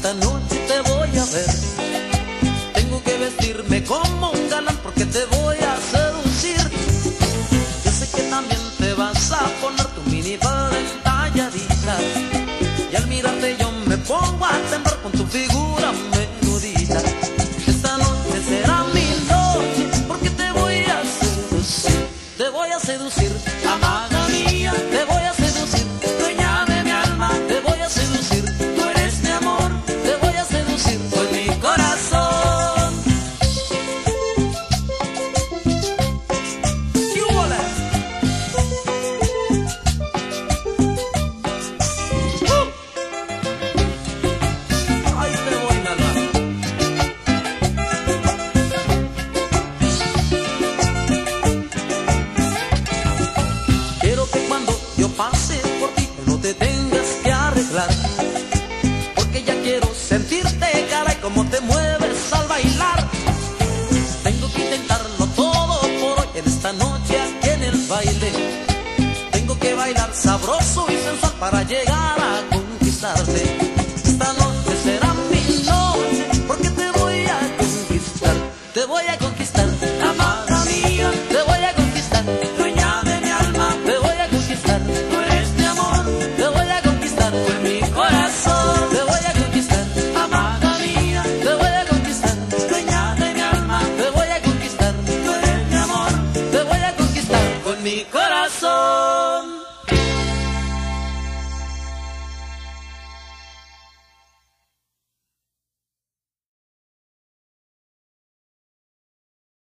esta noche te voy a ver. Tengo que vestirme como un galán porque te voy a seducir. Yo sé que también te vas a poner tu minifalda talladita. Y al mirarte yo me pongo a temblar con tu figura menudita. Esta noche será mi noche porque te voy a seducir. Te voy a seducir. te tengas que arreglar. Porque ya quiero sentirte, cara y como te mueves al bailar. Tengo que intentarlo todo por hoy en esta noche aquí en el baile. Tengo que bailar sabroso y sensual para llegar a mi corazón.